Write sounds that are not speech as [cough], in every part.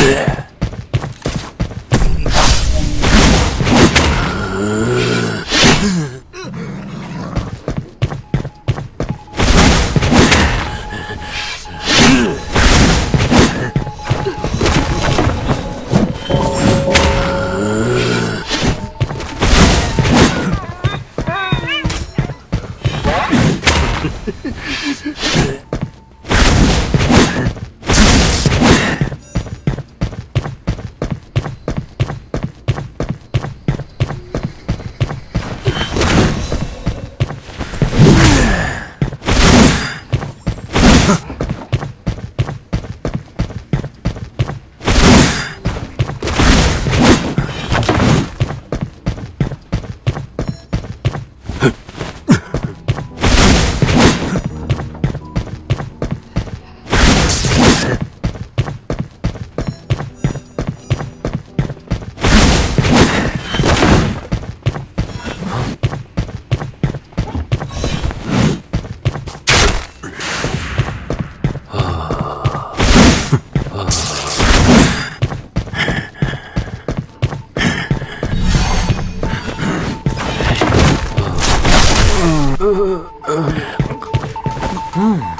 Yeah. [laughs] Hmm.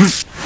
Hmph! [laughs]